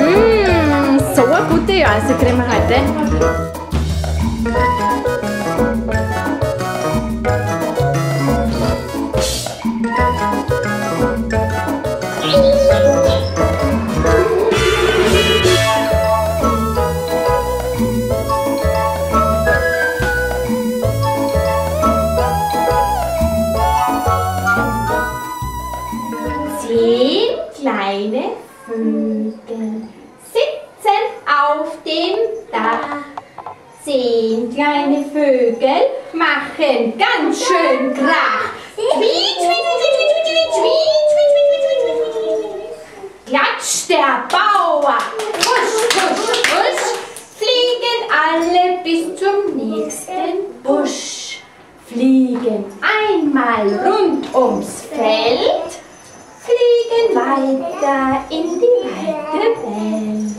Mmm, soğuk kutu ya, sıkrım hadi. Vögel machen ganz schön Krach. Klatsch der Bauer. Husch, husch, husch. Fliegen alle bis zum nächsten Busch. Fliegen einmal rund ums Feld. Fliegen weiter in die weite Welt.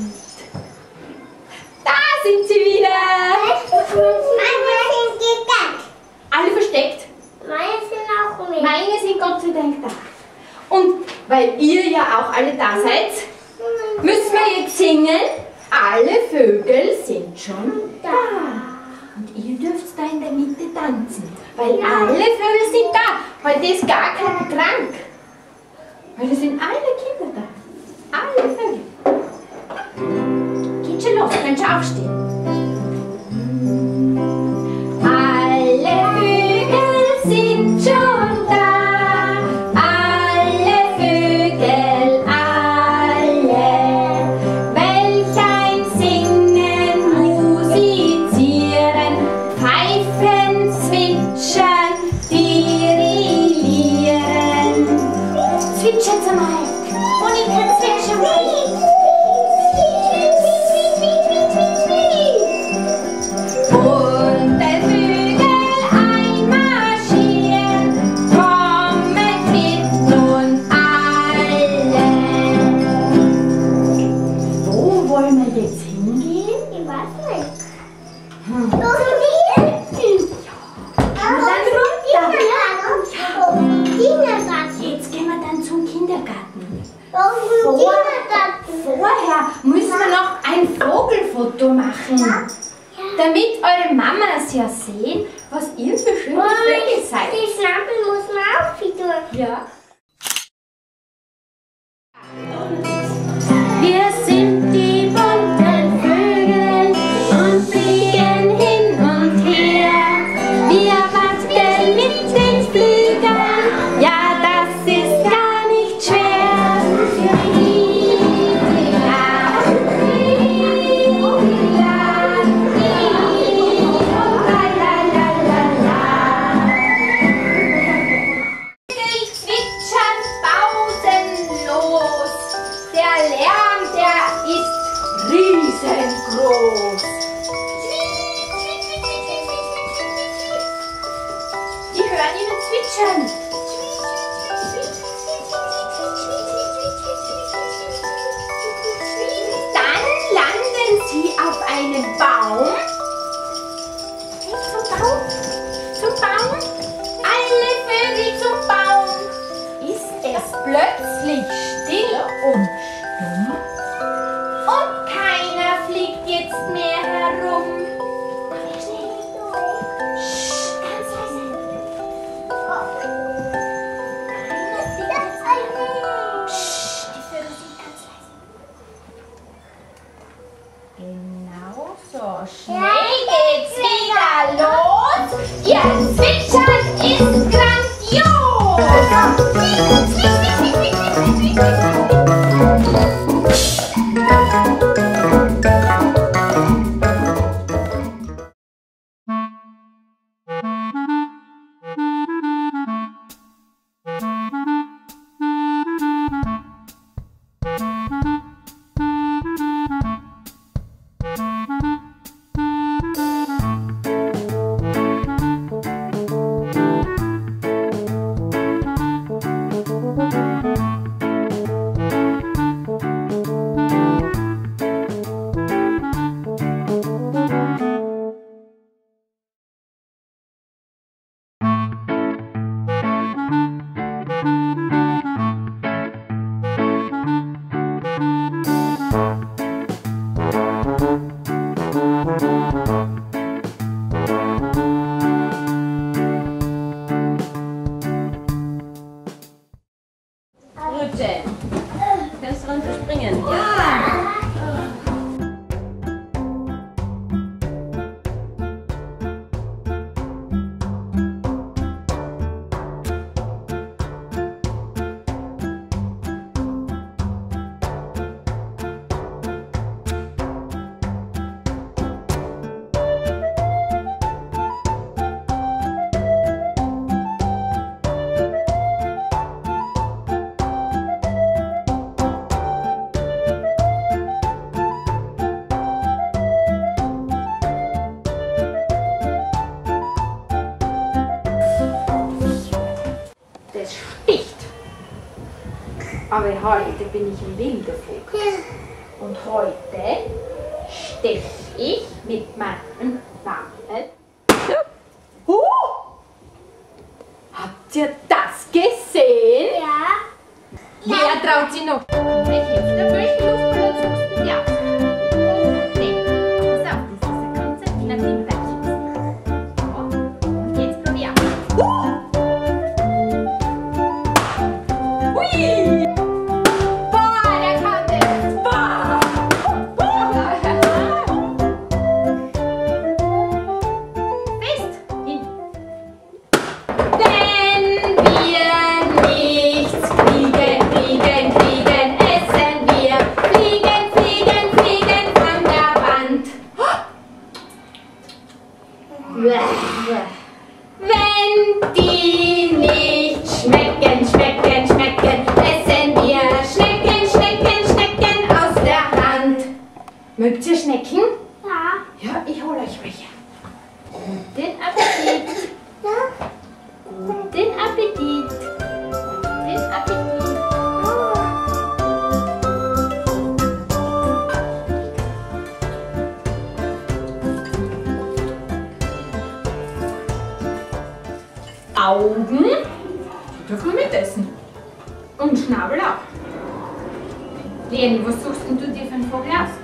Da sind sie wieder. Alle versteckt. Meine sind auch mit. Meine sind Gott sei Dank da. Und weil ihr ja auch alle da seid, müssen wir jetzt singen. Alle Vögel sind schon da. Und ihr dürft da in der Mitte tanzen. Weil alle Vögel sind da. Heute ist gar keiner krank. Weil es sind alle Kinder da. Alle Vögel. Geht schon los, könnt schon aufstehen. Schätze mal. Und ich hätte Kindergarten. Warum Vor- Kindergarten? Vorher müssen wir noch ein Vogelfoto machen. Damit eure Mamas ja sehen, was ihr für schöne Vögel seid. Die Schlampe muss man auch wieder. Ja. Zwitschern. Dann landen sie auf einem Baum. Zum Baum. Zum Baum. Alle Vögel zum Baum. Ist es plötzlich so. Schnell geht's wieder los. Zwitschern ist es sticht. Aber heute bin ich ein wilder Fuchs. Und heute steche ich mit meinem Namen. Uh! Habt ihr das gesehen? Ja. Wer traut sie noch? Ich helfe der Luftballon. Ja. Mögt ihr Schnecken? Ja. Ja, ich hole euch welche. Guten Appetit. Ja. Guten Appetit. Guten Appetit. Augen die dürfen wir mitessen. Und Schnabel auch. Leni, was suchst denn du dir für einen Vogel aus?